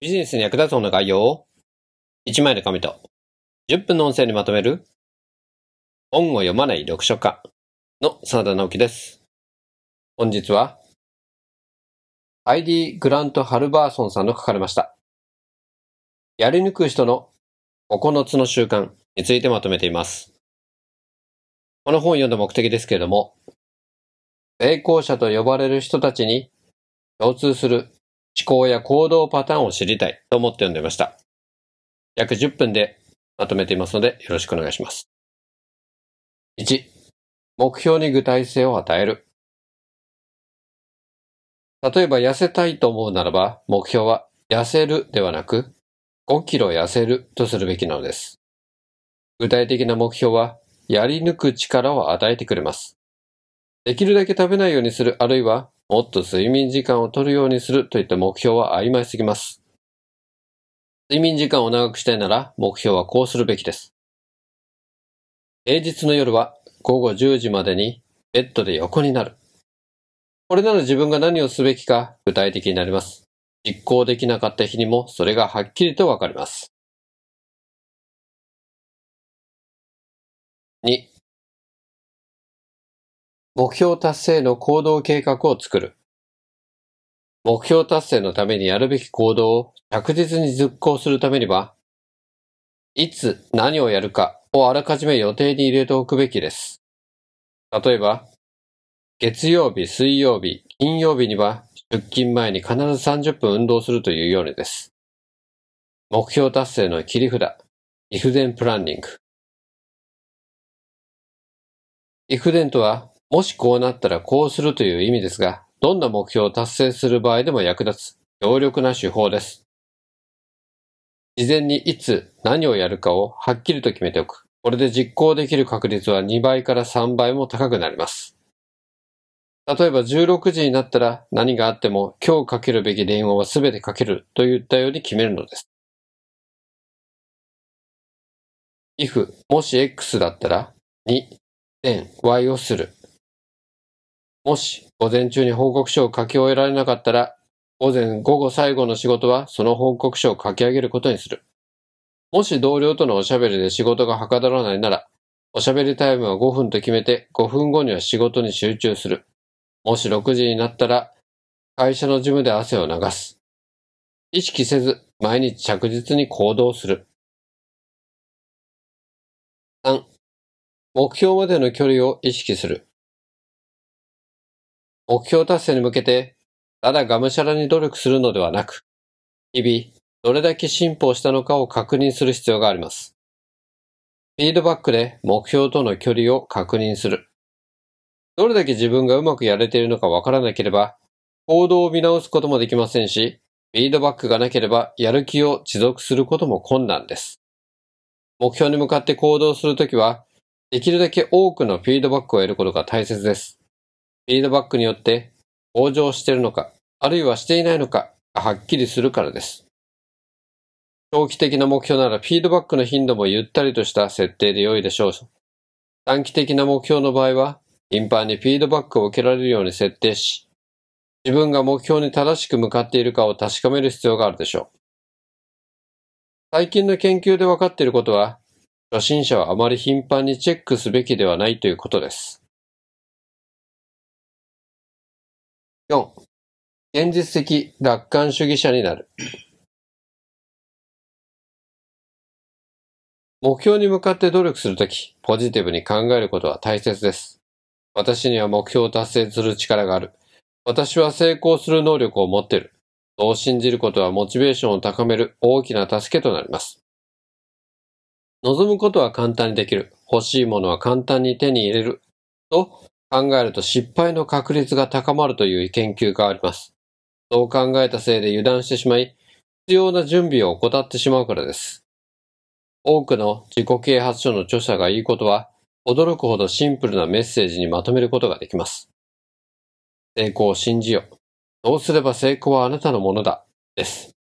ビジネスに役立つ本の概要を1枚の紙と10分の音声にまとめる本を読まない読書家の真田直樹です。本日はアイディ・グラント・ハルバーソンさんの書かれましたやり抜く人の9つの習慣についてまとめています。この本を読んだ目的ですけれども成功者と呼ばれる人たちに共通する思考や行動パターンを知りたいと思って読んでました。約10分でまとめていますのでよろしくお願いします。1、目標に具体性を与える。例えば痩せたいと思うならば目標は痩せるではなく5キロ痩せるとするべきなのです。具体的な目標はやり抜く力を与えてくれます。できるだけ食べないようにするあるいはもっと睡眠時間を取るようにするといった目標は曖昧すぎます。睡眠時間を長くしたいなら目標はこうするべきです。平日の夜は午後10時までにベッドで横になる。これなら自分が何をすべきか具体的になります。実行できなかった日にもそれがはっきりとわかります。2目標達成の行動計画を作る。目標達成のためにやるべき行動を着実に実行するためには、いつ何をやるかをあらかじめ予定に入れておくべきです。例えば、月曜日、水曜日、金曜日には出勤前に必ず30分運動するというようにです。目標達成の切り札、if then プランニング。if then とは、もしこうなったらこうするという意味ですが、どんな目標を達成する場合でも役立つ強力な手法です。事前にいつ何をやるかをはっきりと決めておく。これで実行できる確率は2倍から3倍も高くなります。例えば16時になったら何があっても今日かけるべき電話は全てかけるといったように決めるのです。if もし x だったら2 then y をする。もし午前中に報告書を書き終えられなかったら、午前午後最後の仕事はその報告書を書き上げることにする。もし同僚とのおしゃべりで仕事がはかどらないなら、おしゃべりタイムは5分と決めて5分後には仕事に集中する。もし6時になったら、会社のジムで汗を流す。意識せず毎日着実に行動する。3. 目標までの距離を意識する。目標達成に向けて、ただがむしゃらに努力するのではなく、日々、どれだけ進歩したのかを確認する必要があります。フィードバックで目標との距離を確認する。どれだけ自分がうまくやれているのかわからなければ、行動を見直すこともできませんし、フィードバックがなければやる気を持続することも困難です。目標に向かって行動するときは、できるだけ多くのフィードバックを得ることが大切です。フィードバックによって向上しているのか、あるいはしていないのかがはっきりするからです。長期的な目標ならフィードバックの頻度もゆったりとした設定で良いでしょう。短期的な目標の場合は、頻繁にフィードバックを受けられるように設定し、自分が目標に正しく向かっているかを確かめる必要があるでしょう。最近の研究で分かっていることは、初心者はあまり頻繁にチェックすべきではないということです。4. 現実的楽観主義者になる。目標に向かって努力するとき、ポジティブに考えることは大切です。私には目標を達成する力がある。私は成功する能力を持っている。そう信じることはモチベーションを高める大きな助けとなります。望むことは簡単にできる。欲しいものは簡単に手に入れる。と考えると失敗の確率が高まるという研究があります。そう考えたせいで油断してしまい、必要な準備を怠ってしまうからです。多くの自己啓発書の著者が言うことは、驚くほどシンプルなメッセージにまとめることができます。成功を信じよ。そうすれば成功はあなたのものだ。です。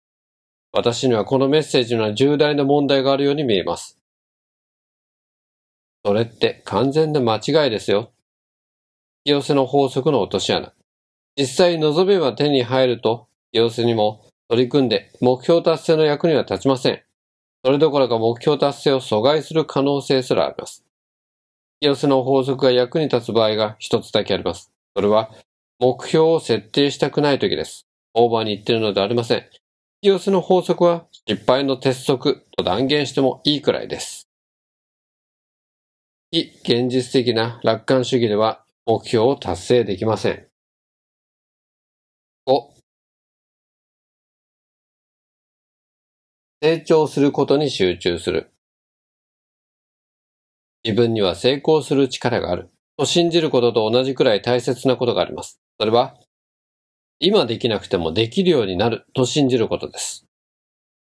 私にはこのメッセージには重大な問題があるように見えます。それって完全な間違いですよ。引き寄せの法則の落とし穴。実際望めば手に入ると、引き寄せにも取り組んで目標達成の役には立ちません。それどころか目標達成を阻害する可能性すらあります。引き寄せの法則が役に立つ場合が一つだけあります。それは、目標を設定したくない時です。オーバーに言ってるのでありません。引き寄せの法則は失敗の鉄則と断言してもいいくらいです。非現実的な楽観主義では目標を達成できません。5. 成長することに集中する。自分には成功する力があると信じることと同じくらい大切なことがあります。それは、今できなくてもできるようになると信じることです。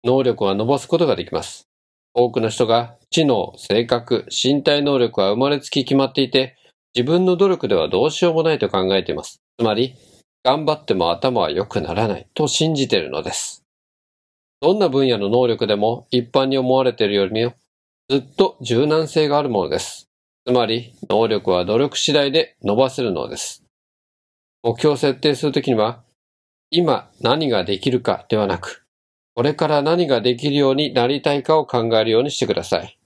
能力は伸ばすことができます。多くの人が知能、性格、身体能力は生まれつき決まっていて、自分の努力ではどうしようもないと考えています。つまり、頑張っても頭は良くならないと信じているのです。どんな分野の能力でも一般に思われているよりもずっと柔軟性があるものです。つまり、能力は努力次第で伸ばせるのです。目標を設定するときには、今何ができるかではなく、これから何ができるようになりたいかを考えるようにしてください。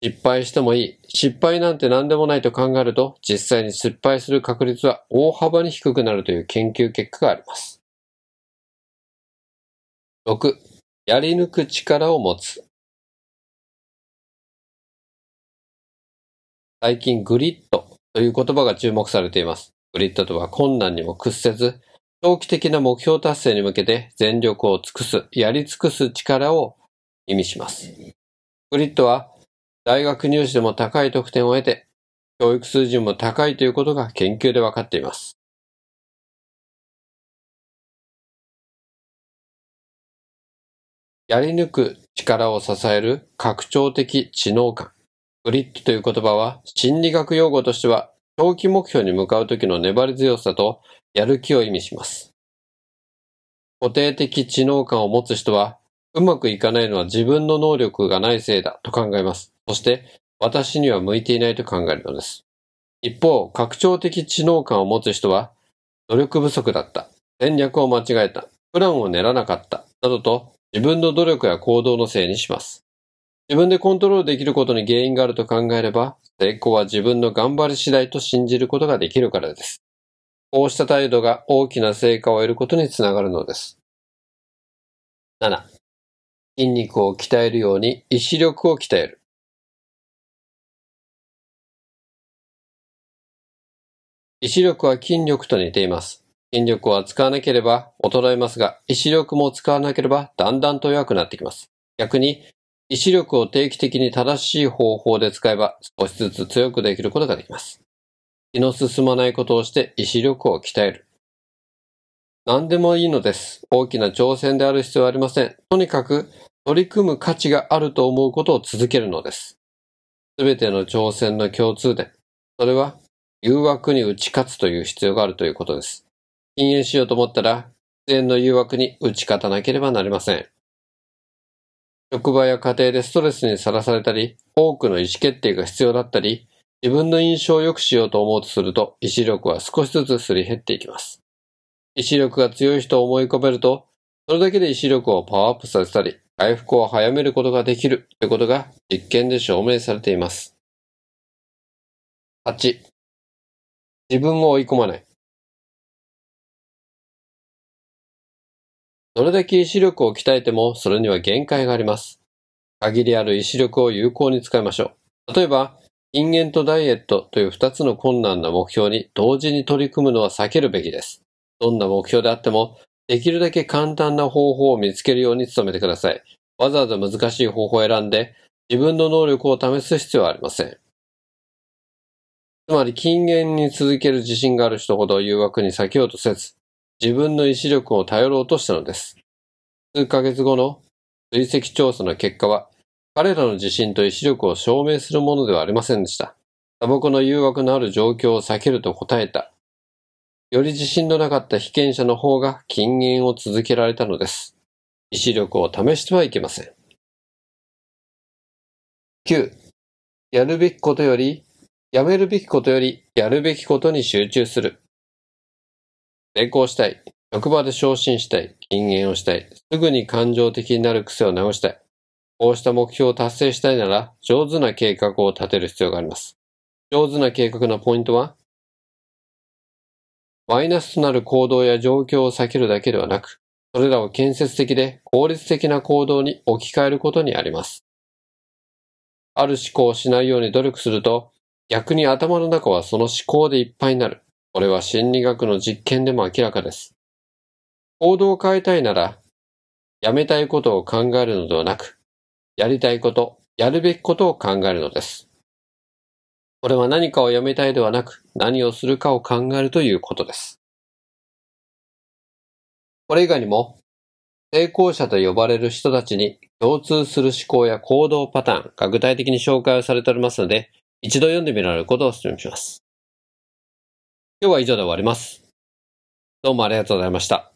失敗してもいい。失敗なんて何でもないと考えると、実際に失敗する確率は大幅に低くなるという研究結果があります。6. やり抜く力を持つ。最近グリッドという言葉が注目されています。グリッドとは困難にも屈せず、長期的な目標達成に向けて全力を尽くす、やり尽くす力を意味します。グリッドは大学入試でも高い得点を得て、教育水準も高いということが研究で分かっています。やり抜く力を支える拡張的知能感。グリッドという言葉は心理学用語としては長期目標に向かう時の粘り強さとやる気を意味します。固定的知能感を持つ人はうまくいかないのは自分の能力がないせいだと考えます。そして私には向いていないと考えるのです。一方、拡張的知能感を持つ人は努力不足だった。戦略を間違えた。プランを練らなかった。などと自分の努力や行動のせいにします。自分でコントロールできることに原因があると考えれば、成功は自分の頑張り次第と信じることができるからです。こうした態度が大きな成果を得ることにつながるのです。7. 筋肉を鍛えるように意志力を鍛える。意志力は筋力と似ています。筋力は使わなければ衰えますが、意志力も使わなければだんだんと弱くなってきます。逆に、意志力を定期的に正しい方法で使えば少しずつ強くできることができます。気の進まないことをして意志力を鍛える。何でもいいのです。大きな挑戦である必要はありません。とにかく取り組む価値があると思うことを続けるのです。すべての挑戦の共通点。それは誘惑に打ち勝つという必要があるということです。禁煙しようと思ったら、必然の誘惑に打ち勝たなければなりません。職場や家庭でストレスにさらされたり、多くの意思決定が必要だったり、自分の印象を良くしようと思うとすると、意志力は少しずつすり減っていきます。意志力が強い人を思い込めると、それだけで意志力をパワーアップさせたり、回復を早めることができるということが実験で証明されています。8. 自分を追い込まない。どれだけ意志力を鍛えてもそれには限界があります。限りある意志力を有効に使いましょう。例えば、人間とダイエットという二つの困難な目標に同時に取り組むのは避けるべきです。どんな目標であっても、できるだけ簡単な方法を見つけるように努めてください。わざわざ難しい方法を選んで、自分の能力を試す必要はありません。つまり禁煙に続ける自信がある人ほど誘惑に避けようとせず、自分の意志力を頼ろうとしたのです。数ヶ月後の追跡調査の結果は、彼らの自信と意志力を証明するものではありませんでした。タバコの誘惑のある状況を避けると答えた。より自信のなかった被験者の方が禁煙を続けられたのです。意志力を試してはいけません。9. やるべきことより、やめるべきことより、やるべきことに集中する。成功したい。職場で昇進したい、禁煙をしたい、すぐに感情的になる癖を直したい。こうした目標を達成したいなら、上手な計画を立てる必要があります。上手な計画のポイントは、マイナスとなる行動や状況を避けるだけではなく、それらを建設的で効率的な行動に置き換えることにあります。ある思考をしないように努力すると、逆に頭の中はその思考でいっぱいになる。これは心理学の実験でも明らかです。行動を変えたいなら、やめたいことを考えるのではなく、やりたいこと、やるべきことを考えるのです。これは何かをやめたいではなく、何をするかを考えるということです。これ以外にも、成功者と呼ばれる人たちに共通する思考や行動パターンが具体的に紹介をされておりますので、一度読んでみられることをお勧めします。今日は以上で終わります。どうもありがとうございました。